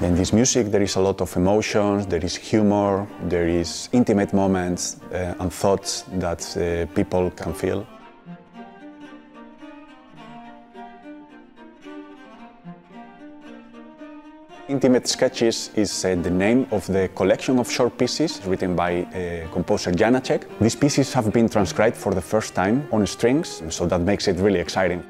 In this music, there is a lot of emotions, there is humor, there is intimate moments uh, and thoughts that uh, people can feel. Intimate Sketches is uh, the name of the collection of short pieces written by uh, composer Janáček. These pieces have been transcribed for the first time on strings, so that makes it really exciting.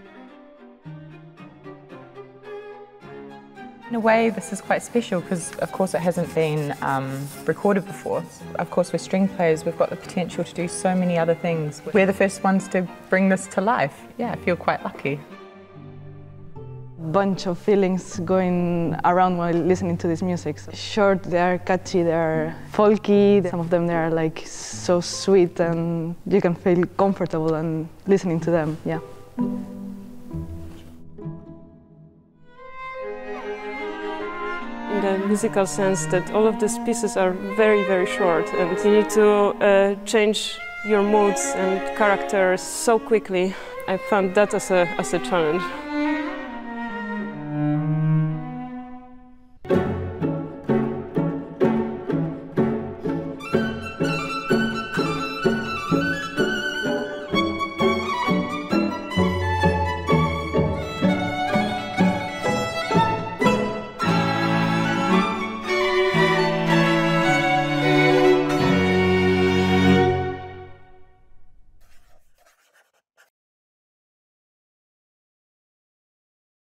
In a way, this is quite special because, of course, it hasn't been um, recorded before. Of course, we're string players, we've got the potential to do so many other things. We're the first ones to bring this to life. Yeah, I feel quite lucky bunch of feelings going around while listening to this music. Short, they are catchy, they are folky, some of them they are like so sweet and you can feel comfortable and listening to them, yeah. In the musical sense that all of these pieces are very, very short and you need to uh, change your moods and characters so quickly. I found that as a, as a challenge.